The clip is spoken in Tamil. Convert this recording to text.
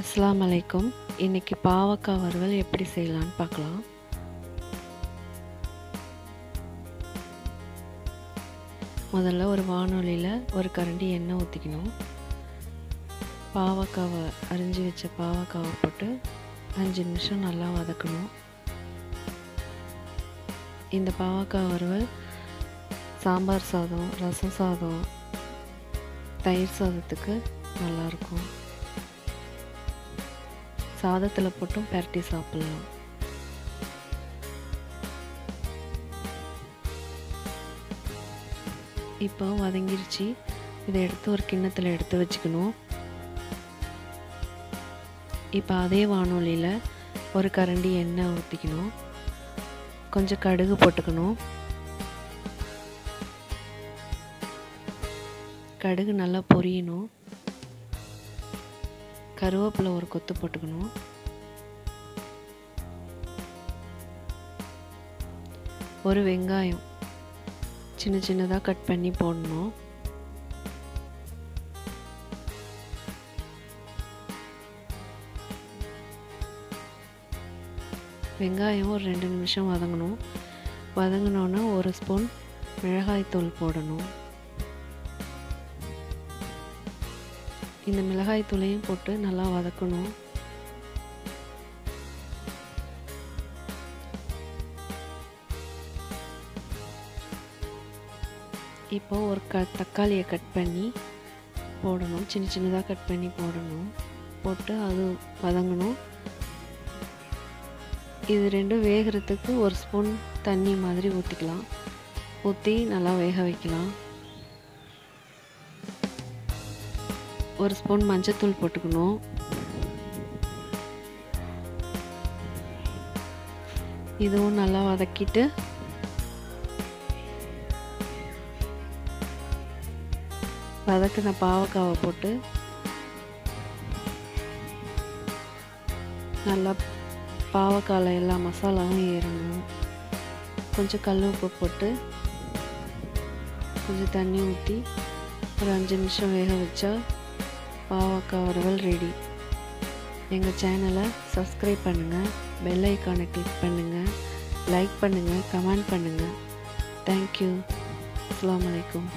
அஸ்லாம் அலைக்கும் இன்றைக்கி பாவக்காய் வறுவல் எப்படி செய்யலான்னு பார்க்கலாம். முதல்ல ஒரு வானொலியில் ஒரு கரண்டி எண்ணெய் ஊற்றிக்கணும் பாவக்காவை அரிஞ்சு வச்ச பாவக்காவை போட்டு அஞ்சு நிமிஷம் நல்லா வதக்கணும். இந்த பாவக்காய் வறுவல் சாம்பார் சாதம் ரசம் சாதம் தயிர் சாதத்துக்கு நல்லாயிருக்கும் சாதத்தில் போட்டும் பெரட்டி சாப்பிட்லாம். இப்போ வதங்கிருச்சு. இதை எடுத்து ஒரு கிண்ணத்தில் எடுத்து வச்சுக்கணும். இப்போ அதே வானொலியில் ஒரு கரண்டி எண்ணெய் ஊற்றிக்கணும் கொஞ்சம் கடுகு போட்டுக்கணும். கடுகு நல்லா பொரியணும். கருவேப்பிலை ஒரு கொத்து போட்டுக்கணும். ஒரு வெங்காயம் சின்ன சின்னதாக கட் பண்ணி போடணும். வெங்காயம் ஒரு ரெண்டு நிமிஷம் வதங்கணும். வதங்கினோன்னே ஒரு ஸ்பூன் மிளகாய்த்தூள் போடணும். இந்த மிளகாய் தூளையும் போட்டு நல்லா வதக்கணும். இப்போ ஒரு க தக்காளியை கட் பண்ணி போடணும். சின்ன சின்னதாக கட் பண்ணி போடணும். போட்டு அது வதங்கணும். இது ரெண்டும் வேகிறதுக்கு ஒரு ஸ்பூன் தண்ணி மாதிரி ஊற்றிக்கலாம் ஊற்றி நல்லா வேக வைக்கலாம். ஒரு ஸ்பூன் மஞ்சத்தூள் போட்டுக்கணும். இதுவும் நல்லா வதக்கிட்டு வதக்கின பாவக்காவை போட்டு நல்லா பாவக்காயில் எல்லா மசாலாவும் ஏறணும். கொஞ்சம் கல் உப்பு போட்டு கொஞ்சம் தண்ணி ஊற்றி ஒரு அஞ்சு நிமிஷம் வேக வச்சா பாவக்காய் வறுவல் ரெடி எங்கள் சேனலை சப்ஸ்கிரைப் பண்ணுங்கள் பெல் ஐக்கானை கிளிக் பண்ணுங்கள் லைக் பண்ணுங்கள் கமெண்ட் பண்ணுங்கள் தேங்க்யூ அஸ்லாம் வலைக்கம்